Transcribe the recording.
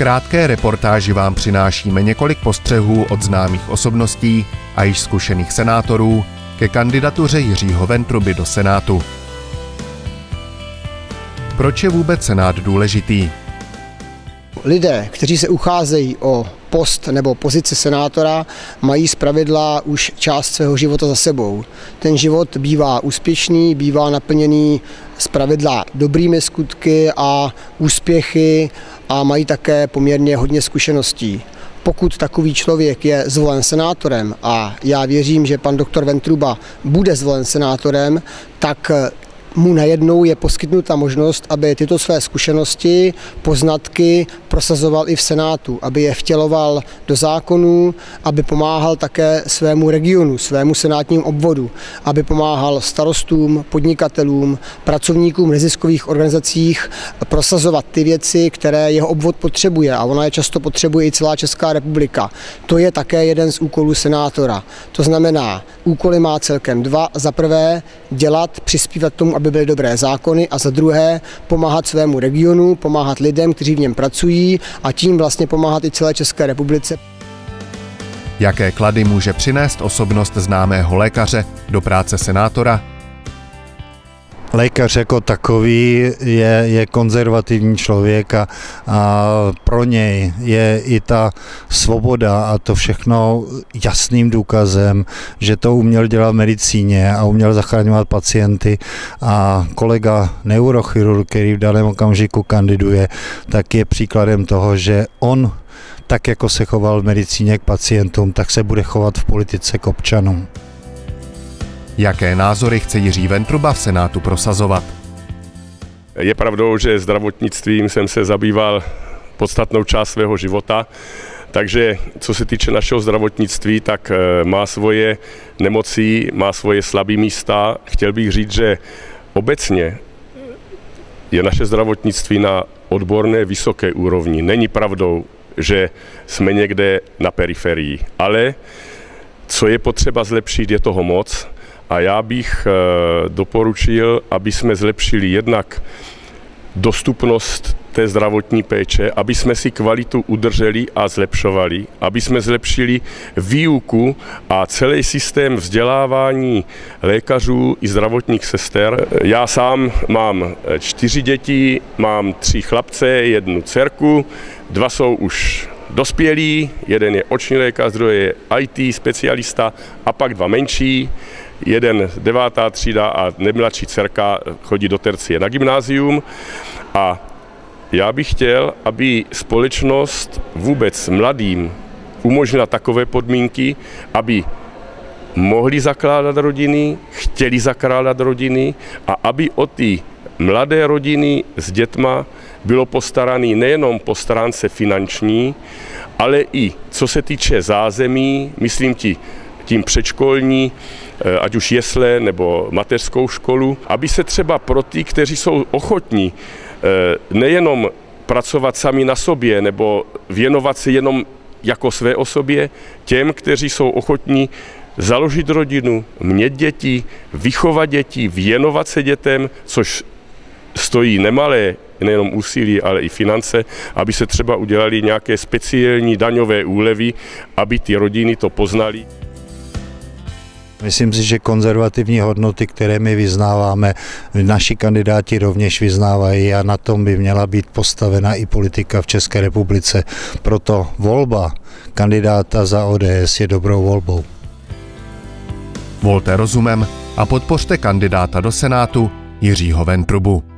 krátké reportáži vám přinášíme několik postřehů od známých osobností a již zkušených senátorů ke kandidatuře Jiřího Ventruby do Senátu. Proč je vůbec Senát důležitý? Lidé, kteří se ucházejí o post nebo pozici senátora, mají zpravidla už část svého života za sebou. Ten život bývá úspěšný, bývá naplněný zpravidla dobrými skutky a úspěchy a mají také poměrně hodně zkušeností. Pokud takový člověk je zvolen senátorem a já věřím, že pan doktor Ventruba bude zvolen senátorem, tak mu najednou je poskytnuta možnost, aby tyto své zkušenosti, poznatky prosazoval i v Senátu, aby je vtěloval do zákonů, aby pomáhal také svému regionu, svému senátnímu obvodu, aby pomáhal starostům, podnikatelům, pracovníkům neziskových organizacích prosazovat ty věci, které jeho obvod potřebuje a ona je často potřebuje i celá Česká republika. To je také jeden z úkolů senátora. To znamená, úkoly má celkem dva. Za prvé dělat, přispívat tomu, aby byly dobré zákony a za druhé pomáhat svému regionu, pomáhat lidem, kteří v něm pracují a tím vlastně pomáhat i celé České republice. Jaké klady může přinést osobnost známého lékaře do práce senátora? Lékař jako takový je, je konzervativní člověk a, a pro něj je i ta svoboda a to všechno jasným důkazem, že to uměl dělat v medicíně a uměl zachraňovat pacienty a kolega neurochirurg, který v daném okamžiku kandiduje, tak je příkladem toho, že on tak jako se choval v medicíně k pacientům, tak se bude chovat v politice k občanům. Jaké názory chce Jiří Ventruba v Senátu prosazovat? Je pravdou, že zdravotnictvím jsem se zabýval podstatnou část svého života, takže co se týče našeho zdravotnictví, tak eh, má svoje nemocí, má svoje slabé místa. Chtěl bych říct, že obecně je naše zdravotnictví na odborné vysoké úrovni. Není pravdou, že jsme někde na periferii, ale co je potřeba zlepšit, je toho moc. A já bych eh, doporučil, aby jsme zlepšili jednak dostupnost té zdravotní péče, aby jsme si kvalitu udrželi a zlepšovali, aby jsme zlepšili výuku a celý systém vzdělávání lékařů i zdravotních sester. Já sám mám eh, čtyři děti, mám tři chlapce, jednu dcerku, dva jsou už dospělí, jeden je oční lékař, druhý je IT specialista a pak dva menší. Jeden devátá třída a nejmladší dcerka chodí do tercie na gymnázium. A já bych chtěl, aby společnost vůbec mladým umožnila takové podmínky, aby mohli zakládat rodiny, chtěli zakládat rodiny a aby o ty mladé rodiny s dětma bylo postaraný nejenom po stránce finanční, ale i co se týče zázemí, myslím ti tím předškolní, eh, ať už jesle nebo mateřskou školu, aby se třeba pro ty, kteří jsou ochotní eh, nejenom pracovat sami na sobě nebo věnovat se jenom jako své osobě, těm, kteří jsou ochotní založit rodinu, mít děti, vychovat děti, věnovat se dětem, což stojí nemalé nejenom úsilí, ale i finance, aby se třeba udělali nějaké speciální daňové úlevy, aby ty rodiny to poznali. Myslím si, že konzervativní hodnoty, které my vyznáváme, naši kandidáti rovněž vyznávají a na tom by měla být postavena i politika v České republice. Proto volba kandidáta za ODS je dobrou volbou. Volte rozumem a podpořte kandidáta do Senátu Jiřího Ventrubu.